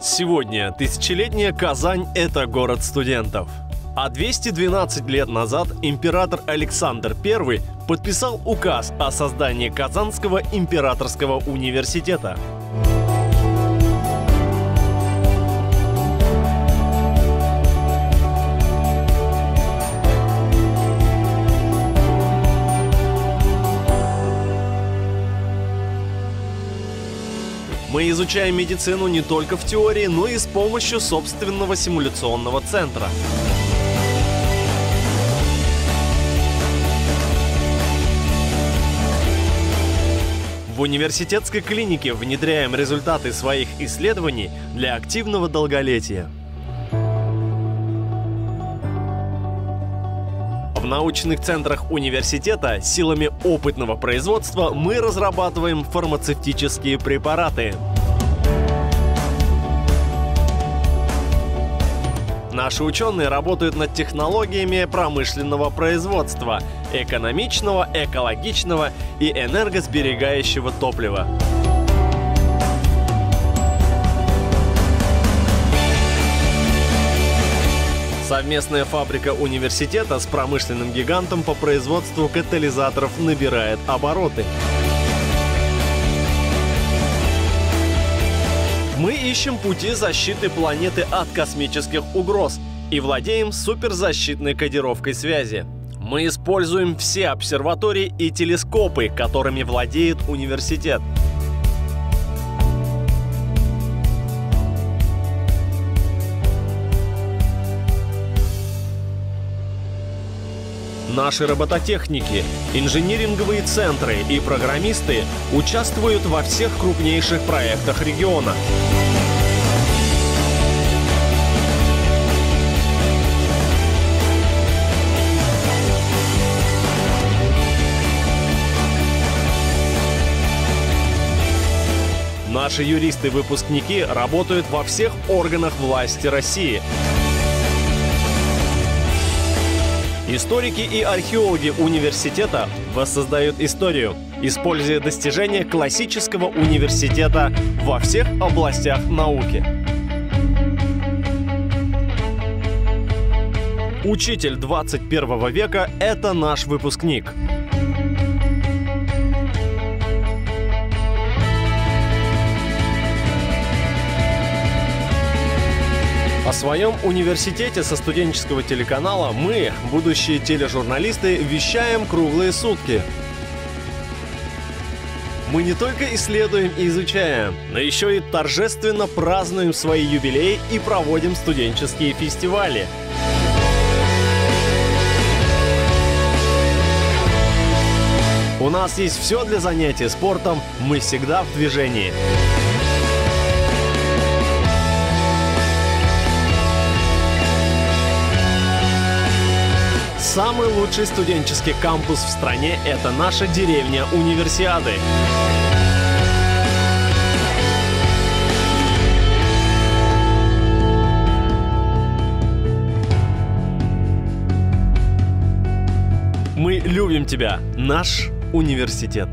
Сегодня тысячелетняя Казань – это город студентов. А 212 лет назад император Александр I подписал указ о создании Казанского императорского университета. Мы изучаем медицину не только в теории, но и с помощью собственного симуляционного центра. В университетской клинике внедряем результаты своих исследований для активного долголетия. В научных центрах университета силами опытного производства мы разрабатываем фармацевтические препараты. Наши ученые работают над технологиями промышленного производства, экономичного, экологичного и энергосберегающего топлива. Совместная фабрика университета с промышленным гигантом по производству катализаторов набирает обороты. Мы ищем пути защиты планеты от космических угроз и владеем суперзащитной кодировкой связи. Мы используем все обсерватории и телескопы, которыми владеет университет. Наши робототехники, инжиниринговые центры и программисты участвуют во всех крупнейших проектах региона. Наши юристы-выпускники работают во всех органах власти России. Историки и археологи университета воссоздают историю, используя достижения классического университета во всех областях науки. Учитель 21 века – это наш выпускник – своем университете со студенческого телеканала мы, будущие тележурналисты, вещаем круглые сутки. Мы не только исследуем и изучаем, но еще и торжественно празднуем свои юбилеи и проводим студенческие фестивали. У нас есть все для занятий спортом, мы всегда в движении. Самый лучший студенческий кампус в стране – это наша деревня Универсиады. Мы любим тебя, наш университет.